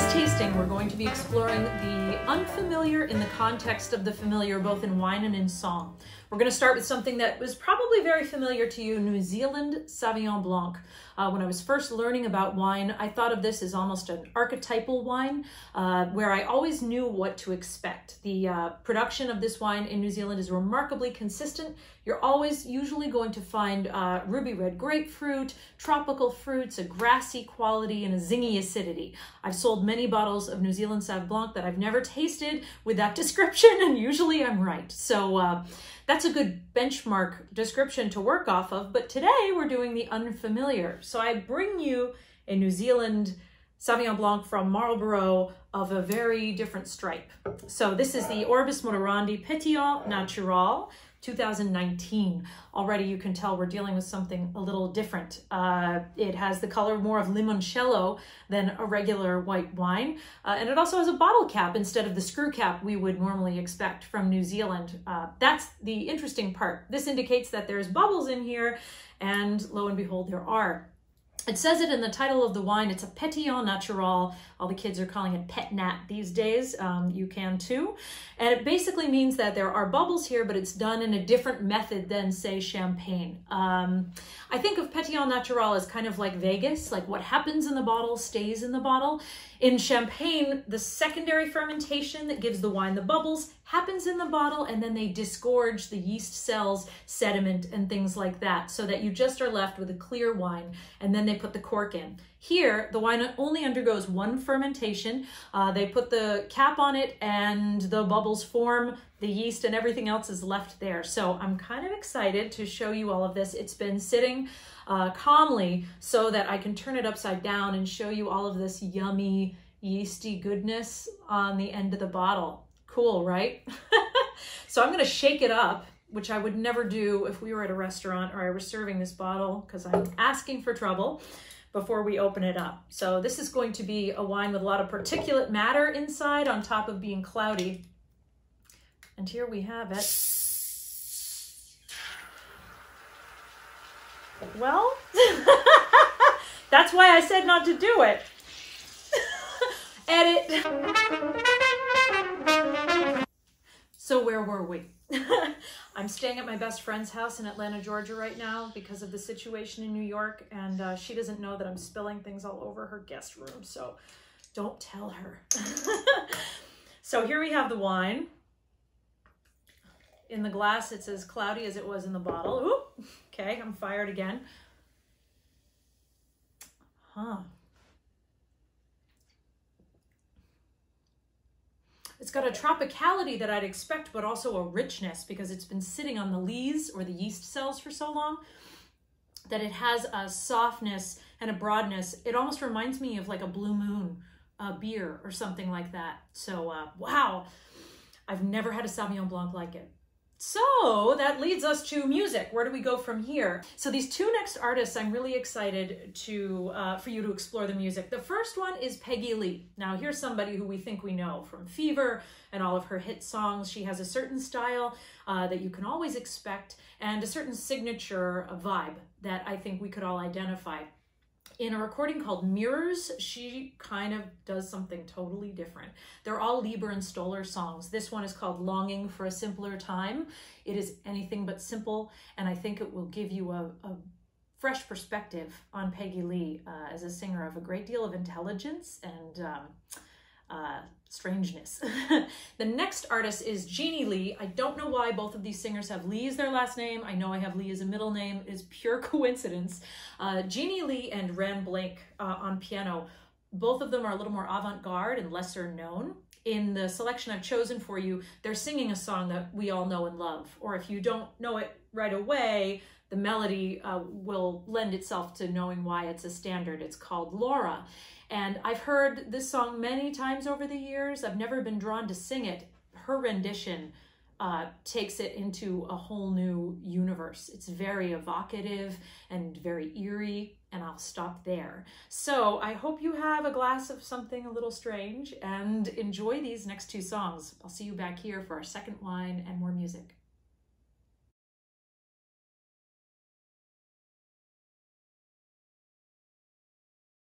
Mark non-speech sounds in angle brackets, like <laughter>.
today's tasting, we're going to be exploring the unfamiliar in the context of the familiar, both in wine and in song. We're going to start with something that was probably very familiar to you, New Zealand Sauvignon Blanc. Uh, when I was first learning about wine, I thought of this as almost an archetypal wine, uh, where I always knew what to expect. The uh, production of this wine in New Zealand is remarkably consistent. You're always usually going to find uh, ruby red grapefruit, tropical fruits, a grassy quality, and a zingy acidity. I've sold many bottles of New Zealand Sauv Blanc that I've never tasted with that <laughs> description, and usually I'm right. So uh, that's a good benchmark description to work off of, but today we're doing the unfamiliar. So I bring you a New Zealand Sauvignon Blanc from Marlborough of a very different stripe. So this is the Orbis Moderandi Pétillant Natural. 2019. Already you can tell we're dealing with something a little different. Uh, it has the color more of limoncello than a regular white wine. Uh, and it also has a bottle cap instead of the screw cap we would normally expect from New Zealand. Uh, that's the interesting part. This indicates that there's bubbles in here and lo and behold, there are. It says it in the title of the wine. It's a Pétillant Natural. All the kids are calling it Pet Nat these days. Um, you can too. And it basically means that there are bubbles here, but it's done in a different method than, say, champagne. Um, I think of Pétillant Natural as kind of like Vegas, like what happens in the bottle stays in the bottle. In champagne, the secondary fermentation that gives the wine the bubbles happens in the bottle and then they disgorge the yeast cells, sediment, and things like that so that you just are left with a clear wine and then they put the cork in. Here, the wine only undergoes one fermentation. Uh, they put the cap on it and the bubbles form, the yeast and everything else is left there. So I'm kind of excited to show you all of this. It's been sitting uh, calmly so that I can turn it upside down and show you all of this yummy, yeasty goodness on the end of the bottle. Cool, right? <laughs> so I'm gonna shake it up, which I would never do if we were at a restaurant or I were serving this bottle because I'm asking for trouble before we open it up. So this is going to be a wine with a lot of particulate matter inside on top of being cloudy. And here we have it. Well, <laughs> that's why I said not to do it. <laughs> Edit. So where were we? <laughs> I'm staying at my best friend's house in Atlanta, Georgia right now because of the situation in New York, and uh, she doesn't know that I'm spilling things all over her guest room, so don't tell her. <laughs> so here we have the wine. In the glass, it's as cloudy as it was in the bottle. Ooh, okay, I'm fired again. Huh. It's got a tropicality that I'd expect, but also a richness because it's been sitting on the lees or the yeast cells for so long that it has a softness and a broadness. It almost reminds me of like a Blue Moon uh, beer or something like that. So, uh, wow, I've never had a Sauvignon Blanc like it. So that leads us to music. Where do we go from here? So these two next artists, I'm really excited to uh, for you to explore the music. The first one is Peggy Lee. Now here's somebody who we think we know from Fever and all of her hit songs. She has a certain style uh, that you can always expect and a certain signature vibe that I think we could all identify in a recording called Mirrors, she kind of does something totally different. They're all Leiber and Stoller songs. This one is called Longing for a Simpler Time. It is anything but simple, and I think it will give you a, a fresh perspective on Peggy Lee uh, as a singer of a great deal of intelligence and um, uh, strangeness. <laughs> the next artist is Jeanne Lee. I don't know why both of these singers have Lee as their last name. I know I have Lee as a middle name. It is pure <laughs> coincidence. Uh, Jeanne Lee and Ran Blake uh, on piano. Both of them are a little more avant-garde and lesser known. In the selection I've chosen for you, they're singing a song that we all know and love. Or if you don't know it right away, the melody uh, will lend itself to knowing why it's a standard. It's called Laura. And I've heard this song many times over the years. I've never been drawn to sing it. Her rendition uh, takes it into a whole new universe. It's very evocative and very eerie, and I'll stop there. So I hope you have a glass of something a little strange and enjoy these next two songs. I'll see you back here for our second wine and more music.